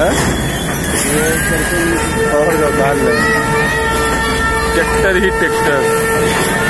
हैं हैं? और ट्रैक्टर ही ट्रैक्टर